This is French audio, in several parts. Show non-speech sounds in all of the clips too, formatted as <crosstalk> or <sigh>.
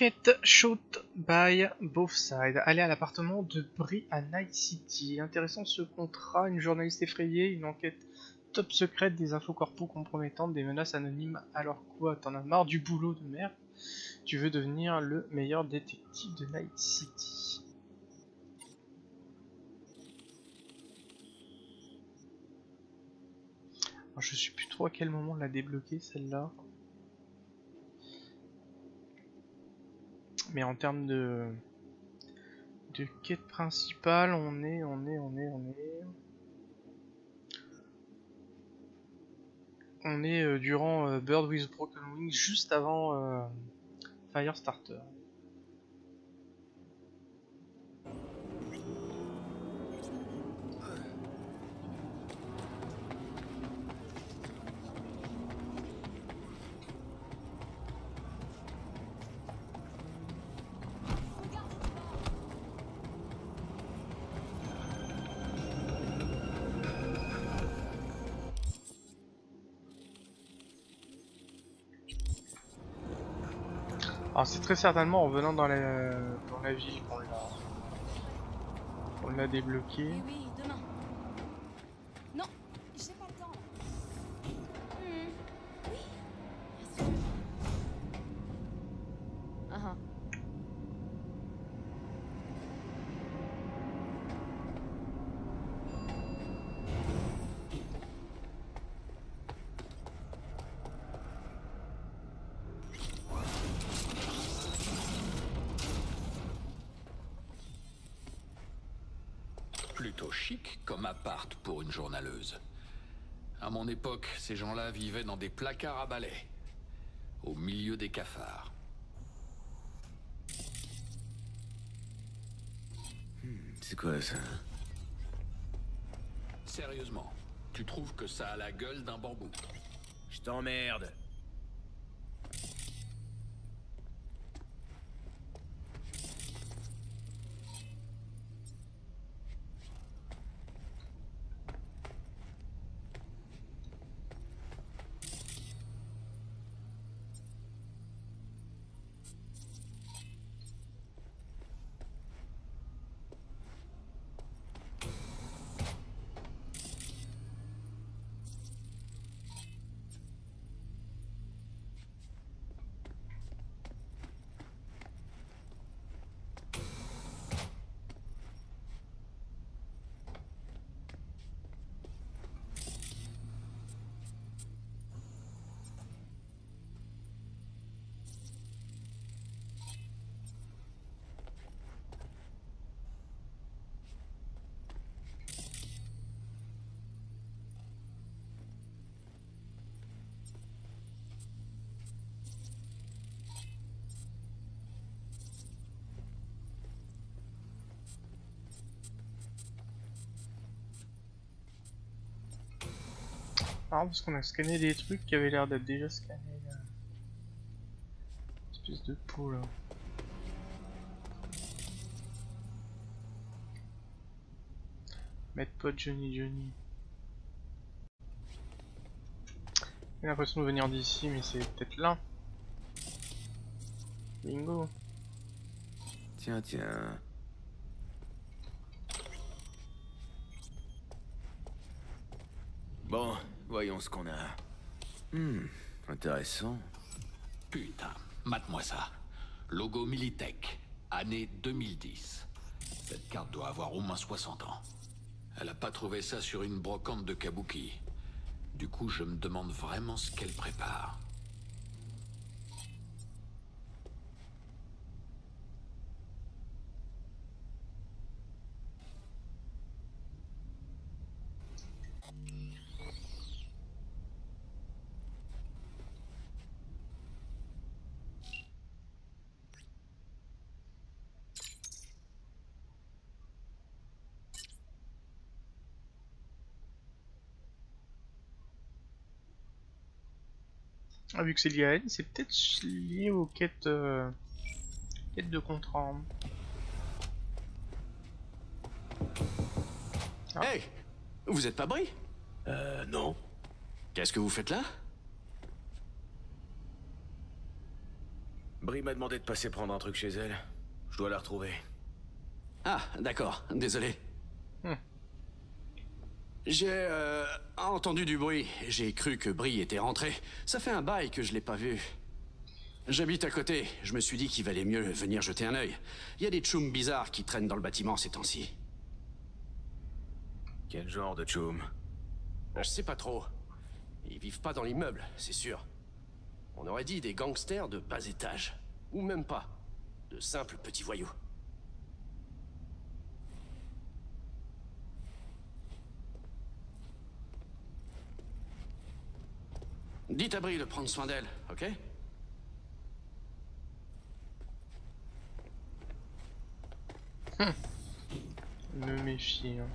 Quête shoot by both sides. Aller à l'appartement de Brie à Night City. Intéressant ce contrat, une journaliste effrayée, une enquête top secrète, des infos corpo compromettantes, des menaces anonymes. Alors quoi, t'en as marre du boulot de merde? Tu veux devenir le meilleur détective de Night City. Alors, je sais plus trop à quel moment la débloquer celle-là. Mais en termes de de quête principale, on est, on est, on est, on est. On est euh, durant euh, Bird with Broken Wings, juste avant euh, Firestarter. Alors c'est très certainement en venant dans la, dans ville qu'on l'a débloqué. Oui, oui, demain. Non, j'ai pas le temps. Hmm, Oui, bien sûr. Ah ah. Plutôt chic comme appart pour une journaleuse. À mon époque, ces gens-là vivaient dans des placards à balai, au milieu des cafards. C'est quoi ça Sérieusement, tu trouves que ça a la gueule d'un bambou? Je t'emmerde. Parce qu'on a scanné des trucs qui avaient l'air d'être déjà scannés là. Espèce de peau là. Mettre pas Johnny Johnny. J'ai l'impression de venir d'ici mais c'est peut-être là. Bingo. Tiens, tiens. Bon, voyons ce qu'on a. Hmm, intéressant. Putain, mate-moi ça. Logo Militech, année 2010. Cette carte doit avoir au moins 60 ans. Elle a pas trouvé ça sur une brocante de Kabuki. Du coup, je me demande vraiment ce qu'elle prépare. Ah, vu que c'est lié à elle, c'est peut-être lié aux quêtes, euh, quêtes de contrat. Ah. Hey Vous êtes pas Brie Euh, non. Qu'est-ce que vous faites là? Brie m'a demandé de passer prendre un truc chez elle. Je dois la retrouver. Ah, d'accord. Désolé. J'ai euh, entendu du bruit. J'ai cru que Brie était rentrée. Ça fait un bail que je l'ai pas vue. J'habite à côté. Je me suis dit qu'il valait mieux venir jeter un œil. Il y a des tchoums bizarres qui traînent dans le bâtiment ces temps-ci. Quel genre de choum Je sais pas trop. Ils vivent pas dans l'immeuble, c'est sûr. On aurait dit des gangsters de bas étage. Ou même pas. De simples petits voyous. Dites à Brie de prendre soin d'elle, ok? Me méfie. hein.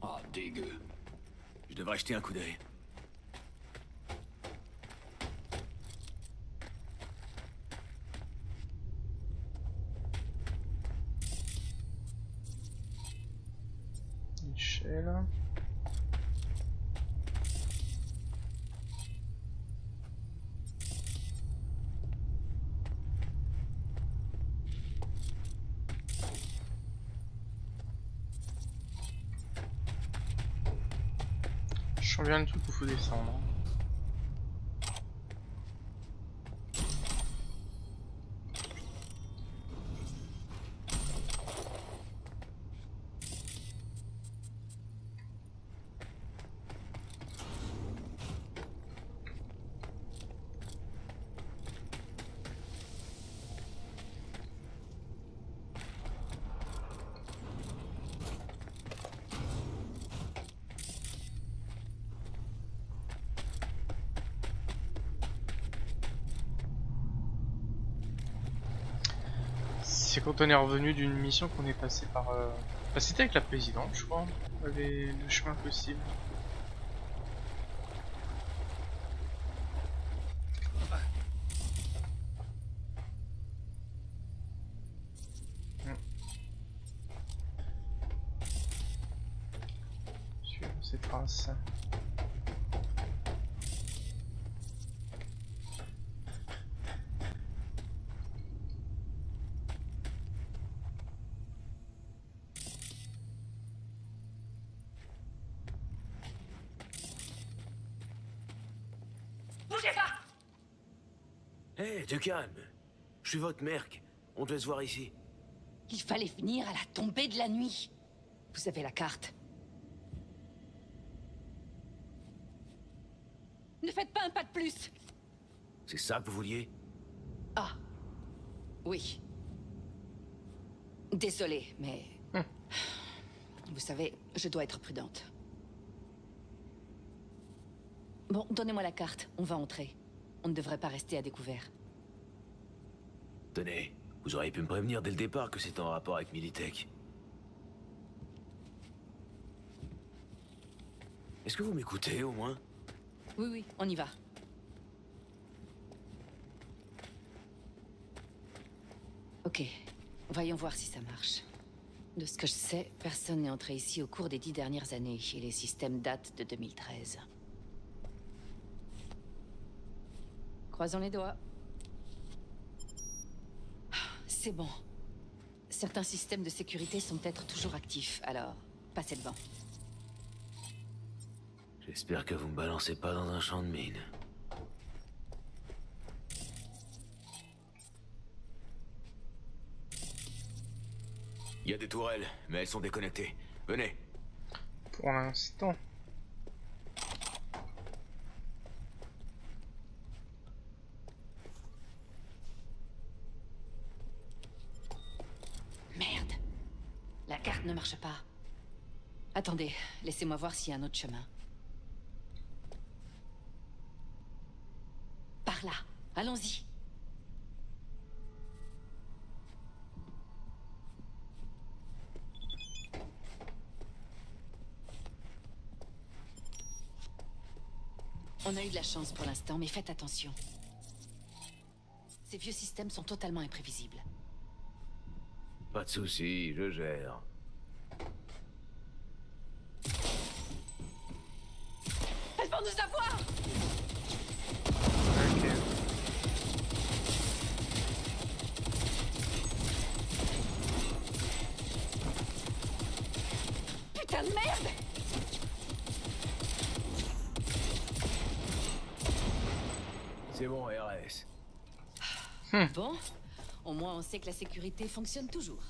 Ah, Je devrais jeter un coup d'œil. Bien le truc où faut descendre. C'est quand on est revenu d'une mission qu'on est passé par... euh, Bah, c'était avec la présidente, je crois. Les... Le chemin possible. Ces traces. Bougez pas Du calme. Je suis votre merc. On devait se voir ici. Il fallait venir à la tombée de la nuit. Vous avez la carte. Ne faites pas un pas de plus C'est ça que vous vouliez? Ah. Oui. Désolée, mais... Hum. Vous savez, je dois être prudente. Bon, donnez-moi la carte. On va entrer. On ne devrait pas rester à découvert. Vous auriez pu me prévenir dès le départ que c'était en rapport avec Militech. Est-ce que vous m'écoutez au moins? Oui, oui, on y va. Ok, voyons voir si ça marche. De ce que je sais, personne n'est entré ici au cours des dix dernières années et les systèmes datent de 2013. Croisons les doigts. C'est bon. Certains systèmes de sécurité sont peut-être toujours actifs, alors passez devant. J'espère que vous me balancez pas dans un champ de mine. Il y a des tourelles, mais elles sont déconnectées. Venez. Pour l'instant. Ne marche pas. Attendez, laissez-moi voir s'il y a un autre chemin. Par là, allons-y. On a eu de la chance pour l'instant, mais faites attention. Ces vieux systèmes sont totalement imprévisibles. Pas de souci, je gère. Elles vont nous avoir Ok. Putain de merde C'est bon, RS. Bon, au moins on sait que la sécurité fonctionne toujours.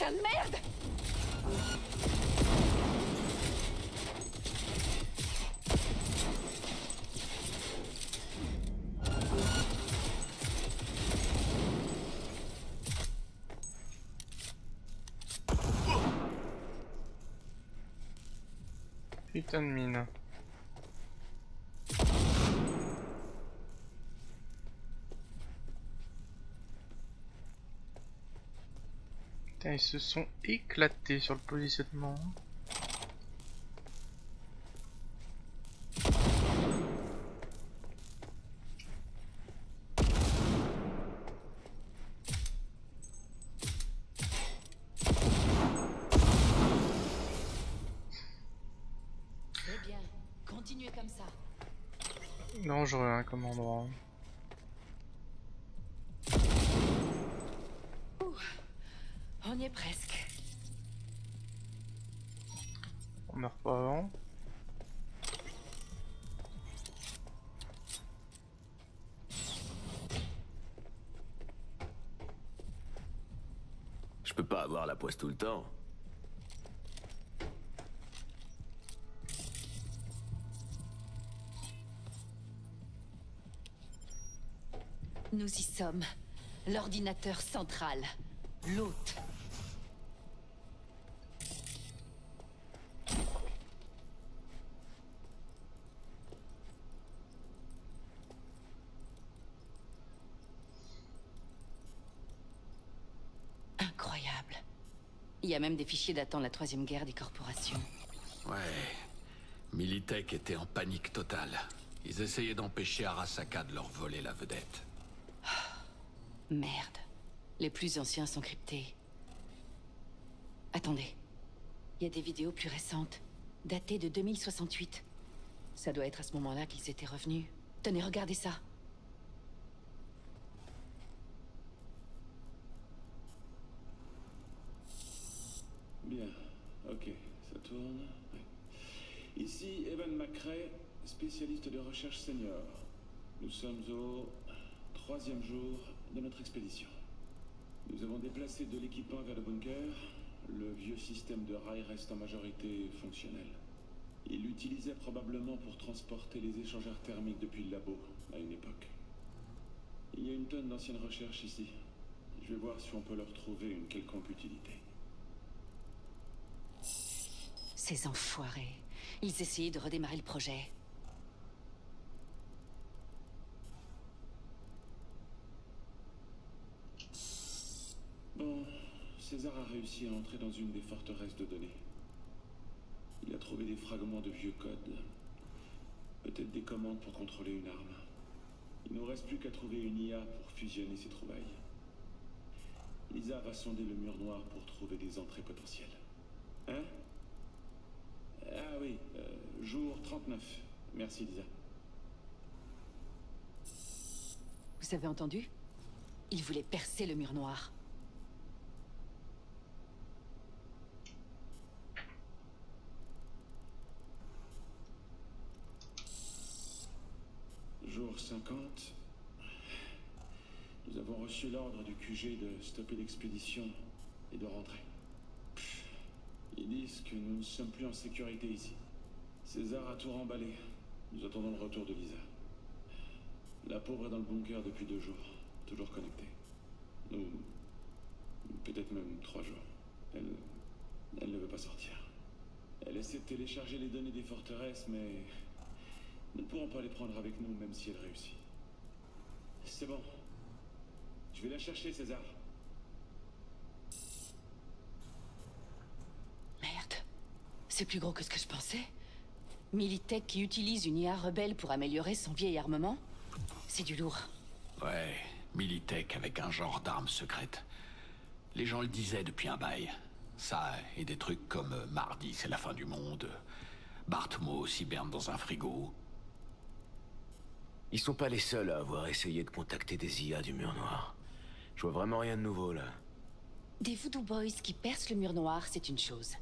Putain de merde Putain de mine. Putain, ils se sont éclatés sur le positionnement. Très bien, continuez comme ça. Dangereux hein, comme endroit. On y est presque. On meurt pas avant. Je peux pas avoir la poisse tout le temps. Nous y sommes. L'ordinateur central. L'hôte. Il y a même des fichiers datant de la troisième guerre des corporations. Ouais. Militech était en panique totale. Ils essayaient d'empêcher Arasaka de leur voler la vedette. <sighs> Merde. Les plus anciens sont cryptés. Attendez. Il y a des vidéos plus récentes, datées de 2068. Ça doit être à ce moment-là qu'ils étaient revenus. Tenez, regardez ça. Bien, ok, ça tourne. Ici Evan McRae, spécialiste de recherche senior. Nous sommes au troisième jour de notre expédition. Nous avons déplacé de l'équipement vers le bunker. Le vieux système de rail reste en majorité fonctionnel. Il l'utilisait probablement pour transporter les échangeurs thermiques depuis le labo, à une époque. Il y a une tonne d'anciennes recherches ici. Je vais voir si on peut leur trouver une quelconque utilité. Ces enfoirés. Ils essayaient de redémarrer le projet. Bon, César a réussi à entrer dans une des forteresses de données. Il a trouvé des fragments de vieux codes. Peut-être des commandes pour contrôler une arme. Il nous reste plus qu'à trouver une IA pour fusionner ces trouvailles. Lisa va sonder le mur noir pour trouver des entrées potentielles. Hein? Ah oui, euh, jour 39. Merci Lisa. Vous avez entendu? Il voulait percer le mur noir. Jour 50. Nous avons reçu l'ordre du QG de stopper l'expédition et de rentrer. Pff, Ils disent que nous ne sommes plus en sécurité ici. César a tout remballé. Nous attendons le retour de Lisa. La pauvre est dans le bunker depuis deux jours, toujours connectée. Nous... peut-être même trois jours. Elle... elle ne veut pas sortir. Elle essaie de télécharger les données des forteresses, mais... Nous ne pourrons pas les prendre avec nous, même si elle réussit. C'est bon. Je vais la chercher, César. Merde. C'est plus gros que ce que je pensais. Militech qui utilise une IA rebelle pour améliorer son vieil armement C'est du lourd. Ouais, Militech avec un genre d'arme secrète. Les gens le disaient depuis un bail. Ça et des trucs comme euh, mardi c'est la fin du monde, Bartmo s'hiberne dans un frigo. Ils sont pas les seuls à avoir essayé de contacter des IA du mur noir. Je vois vraiment rien de nouveau là. Des Voodoo Boys qui percent le mur noir, c'est une chose.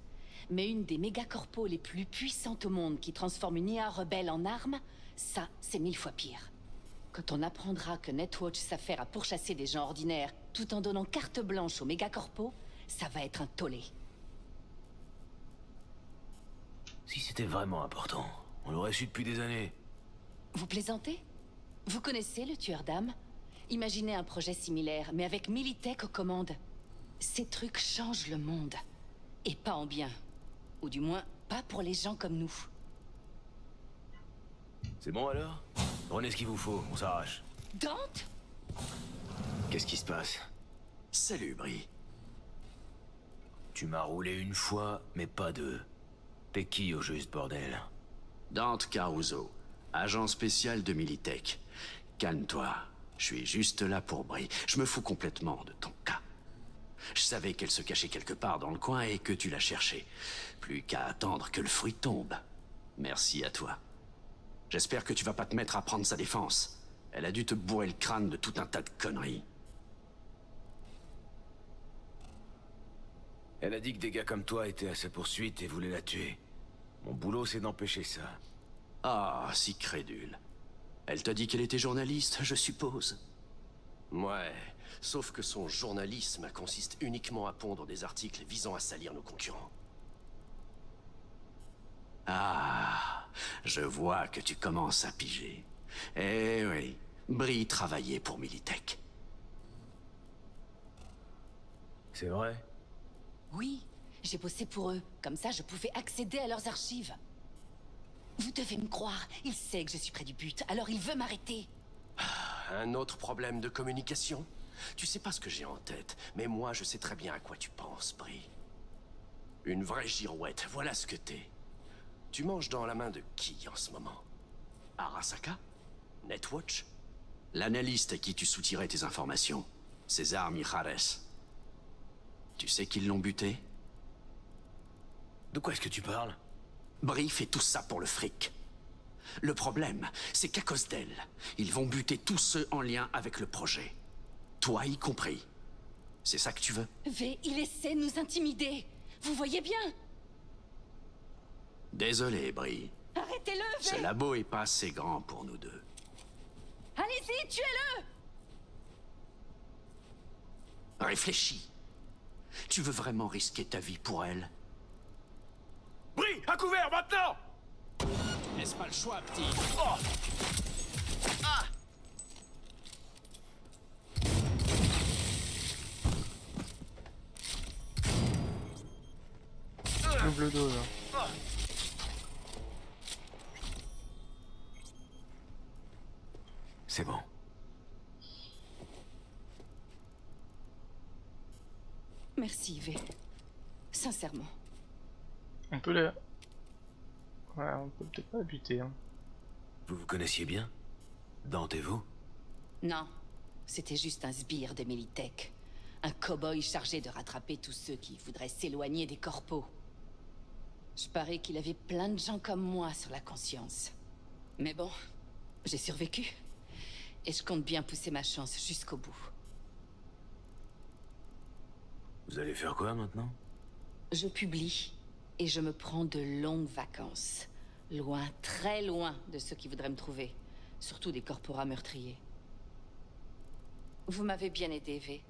Mais une des mégacorpos les plus puissantes au monde qui transforme une IA rebelle en arme, ça, c'est mille fois pire. Quand on apprendra que Netwatch s'affaire à pourchasser des gens ordinaires tout en donnant carte blanche aux mégacorpos, ça va être un tollé. Si c'était vraiment important, on l'aurait su depuis des années. Vous plaisantez? Vous connaissez le tueur d'âme? Imaginez un projet similaire, mais avec Militech aux commandes. Ces trucs changent le monde. Et pas en bien. Ou du moins, pas pour les gens comme nous. C'est bon alors? Prenez ce qu'il vous faut, on s'arrache. Dante? Qu'est-ce qui se passe? Salut, Brie. Tu m'as roulé une fois, mais pas deux. T'es qui au juste, bordel? Dante Caruso, agent spécial de Militech. Calme-toi. Je suis juste là pour Brie. Je me fous complètement de ton cas. Je savais qu'elle se cachait quelque part dans le coin et que tu l'as cherchée. Plus qu'à attendre que le fruit tombe. Merci à toi. J'espère que tu vas pas te mettre à prendre sa défense. Elle a dû te bourrer le crâne de tout un tas de conneries. Elle a dit que des gars comme toi étaient à sa poursuite et voulaient la tuer. Mon boulot, c'est d'empêcher ça. Ah, si crédule. Elle t'a dit qu'elle était journaliste, je suppose. Ouais, sauf que son journalisme consiste uniquement à pondre des articles visant à salir nos concurrents. Ah, je vois que tu commences à piger. Eh oui, Brie travaillait pour Militech. C'est vrai? Oui, j'ai bossé pour eux. Comme ça, je pouvais accéder à leurs archives. Vous devez me croire, il sait que je suis près du but, alors il veut m'arrêter. Un autre problème de communication? Tu sais pas ce que j'ai en tête, mais moi je sais très bien à quoi tu penses, Brie. Une vraie girouette, voilà ce que t'es. Tu manges dans la main de qui en ce moment? Arasaka? Netwatch? L'analyste à qui tu soutirais tes informations César Mijares. Tu sais qu'ils l'ont buté? De quoi est-ce que tu parles? Brie fait tout ça pour le fric. Le problème, c'est qu'à cause d'elle, ils vont buter tous ceux en lien avec le projet. Toi y compris. C'est ça que tu veux V, il essaie de nous intimider. Vous voyez bien? Désolé, Brie. Arrêtez-le, Ce V labo est pas assez grand pour nous deux. Allez-y, tuez-le Réfléchis. Tu veux vraiment risquer ta vie pour elle? Brie, à couvert, maintenant Laisse pas le choix, petit? C'est bon. Merci, V. Sincèrement. On peut le... Ouais, on peut peut-être pas buter. Hein. Vous vous connaissiez bien? Dante et vous Non, c'était juste un sbire de Militech. Un cow-boy chargé de rattraper tous ceux qui voudraient s'éloigner des corpos. Je parie qu'il avait plein de gens comme moi sur la conscience. Mais bon, j'ai survécu. Et je compte bien pousser ma chance jusqu'au bout. Vous allez faire quoi maintenant? Je publie et je me prends de longues vacances. Loin, très loin de ceux qui voudraient me trouver. Surtout des corporats meurtriers. Vous m'avez bien aidé, V.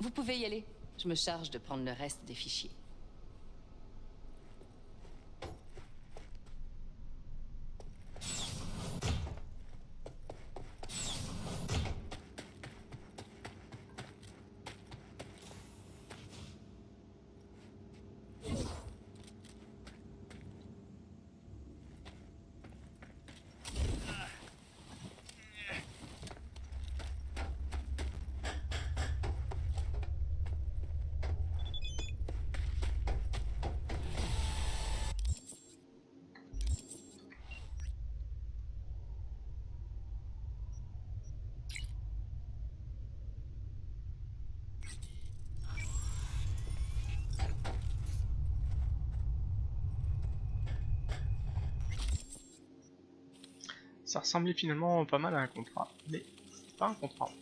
Vous pouvez y aller. Je me charge de prendre le reste des fichiers. Ça ressemblait finalement pas mal à un contrat, mais c'est pas un contrat.